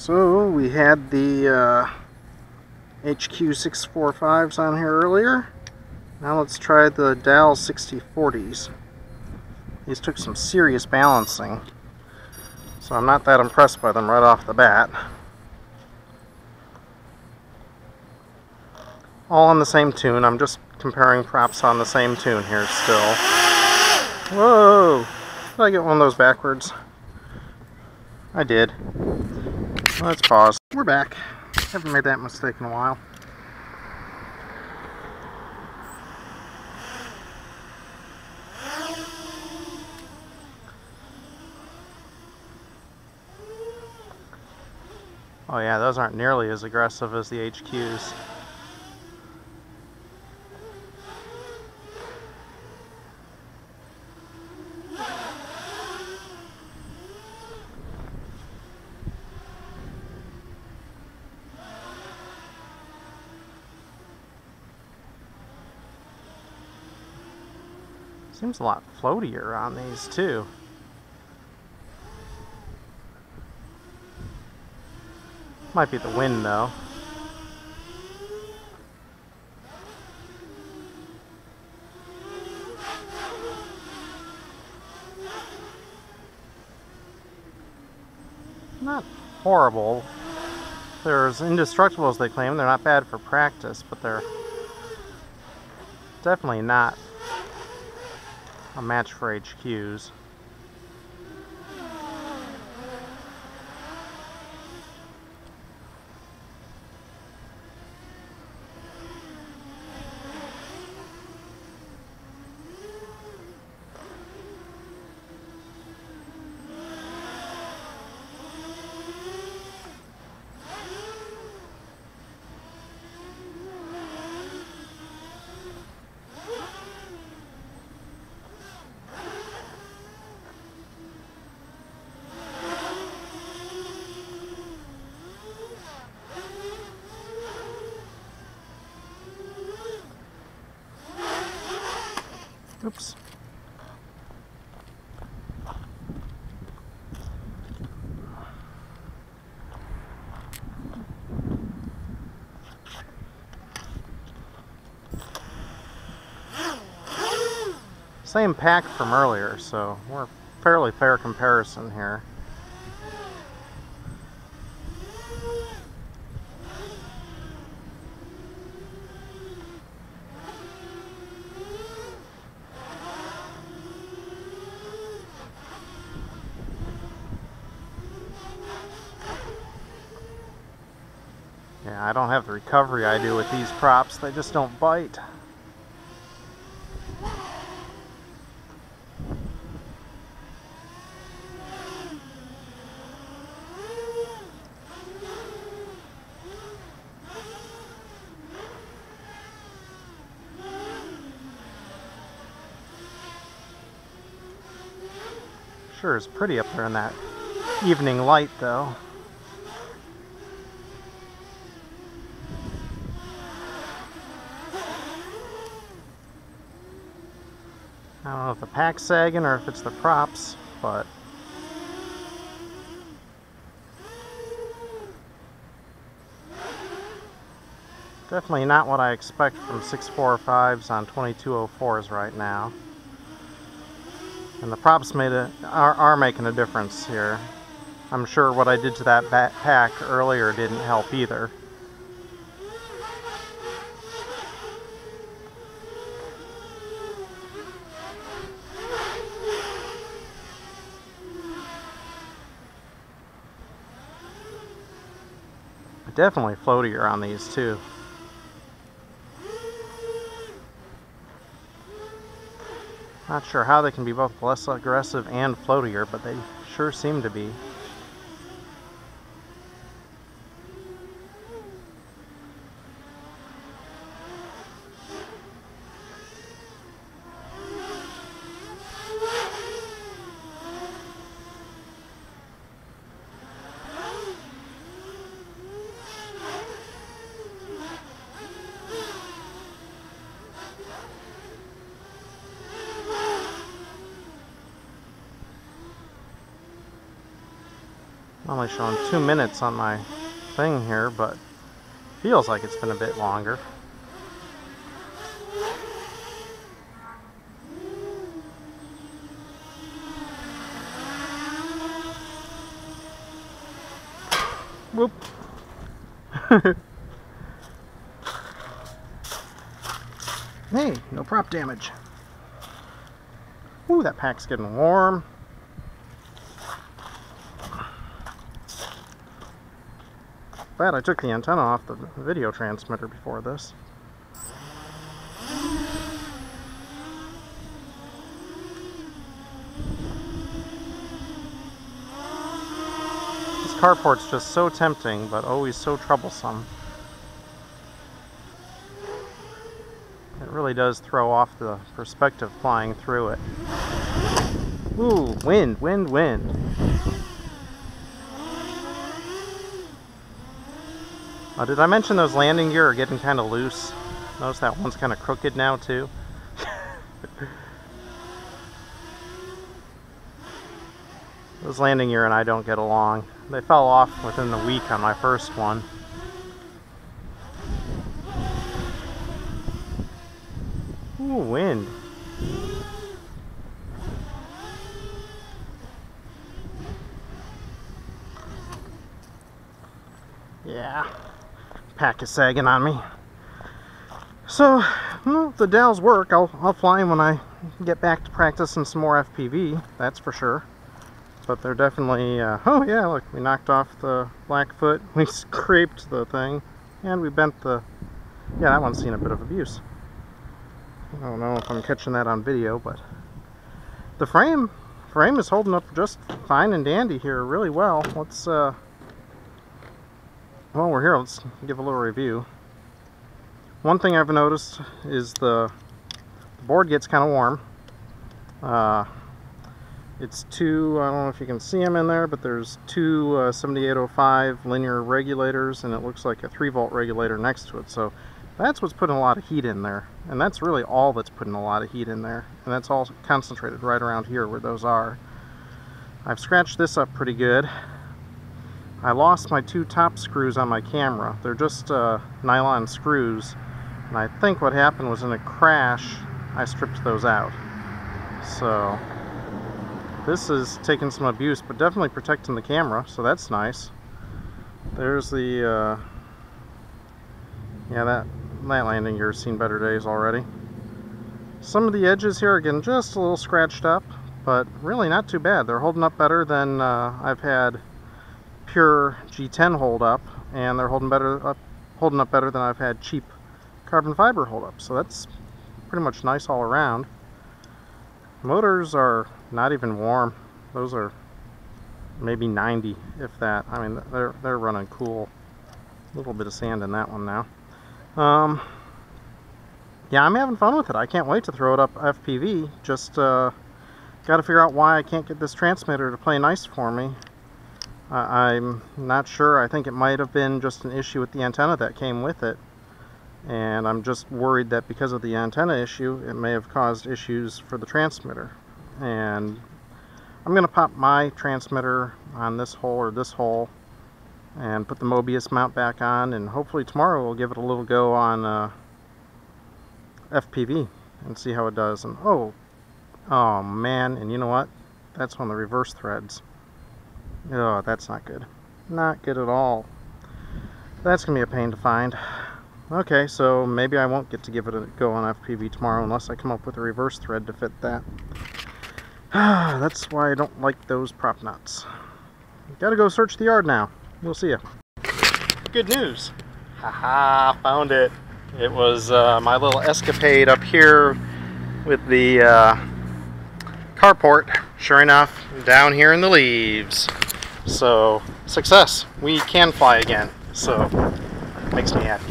So we had the uh, HQ645s on here earlier. Now let's try the Dal 6040s. These took some serious balancing. So I'm not that impressed by them right off the bat. All on the same tune. I'm just comparing props on the same tune here still. Whoa! Did I get one of those backwards? I did. Let's pause. We're back. Haven't made that mistake in a while. Oh yeah, those aren't nearly as aggressive as the HQs. Seems a lot floatier on these too. Might be the wind though. Not horrible. They're as indestructible as they claim. They're not bad for practice, but they're definitely not a match for HQs. Same pack from earlier, so we're fairly fair comparison here. Yeah, I don't have the recovery I do with these props. They just don't bite. Sure is pretty up there in that evening light though. I don't know if the pack's sagging or if it's the props, but definitely not what I expect from 645s on 2204s right now. And the props made a, are, are making a difference here. I'm sure what I did to that pack earlier didn't help either. Definitely floatier on these too. Not sure how they can be both less aggressive and floatier, but they sure seem to be. Only showing two minutes on my thing here, but feels like it's been a bit longer. Whoop. hey, no prop damage. Ooh, that pack's getting warm. I took the antenna off the video transmitter before this. This carport's just so tempting, but always so troublesome. It really does throw off the perspective flying through it. Ooh, wind, wind, wind. Uh, did I mention those landing gear are getting kind of loose? Notice that one's kind of crooked now too. those landing gear and I don't get along. They fell off within the week on my first one. Ooh, wind. Yeah pack is sagging on me. So, well, the DALs work. I'll, I'll fly them when I get back to practicing some more FPV, that's for sure. But they're definitely, uh, oh yeah, look, we knocked off the Blackfoot, we scraped the thing, and we bent the, yeah, that one's seen a bit of abuse. I don't know if I'm catching that on video, but the frame, frame is holding up just fine and dandy here, really well. Let's, uh, while we're here, let's give a little review. One thing I've noticed is the, the board gets kind of warm. Uh, it's two, I don't know if you can see them in there, but there's two uh, 7805 linear regulators and it looks like a 3 volt regulator next to it. So that's what's putting a lot of heat in there. And that's really all that's putting a lot of heat in there. And that's all concentrated right around here where those are. I've scratched this up pretty good. I lost my two top screws on my camera. They're just uh, nylon screws. And I think what happened was in a crash, I stripped those out. So, this is taking some abuse, but definitely protecting the camera, so that's nice. There's the, uh, yeah, that, that landing gear's seen better days already. Some of the edges here are getting just a little scratched up, but really not too bad. They're holding up better than uh, I've had pure G10 hold up and they're holding better up holding up better than I've had cheap carbon fiber hold up so that's pretty much nice all around. Motors are not even warm. Those are maybe 90 if that. I mean they're they're running cool. A little bit of sand in that one now. Um, yeah I'm having fun with it. I can't wait to throw it up FPV just uh, got to figure out why I can't get this transmitter to play nice for me I'm not sure. I think it might have been just an issue with the antenna that came with it. And I'm just worried that because of the antenna issue, it may have caused issues for the transmitter. And I'm going to pop my transmitter on this hole or this hole and put the Mobius mount back on and hopefully tomorrow we'll give it a little go on uh, FPV and see how it does. And oh, oh man, and you know what? That's of the reverse threads. Oh, that's not good. Not good at all. That's going to be a pain to find. Okay, so maybe I won't get to give it a go on FPV tomorrow unless I come up with a reverse thread to fit that. That's why I don't like those prop nuts. Gotta go search the yard now. We'll see you. Good news. Haha, found it. It was uh, my little escapade up here with the uh, carport. Sure enough, down here in the leaves. So, success. We can fly again. So, makes me happy.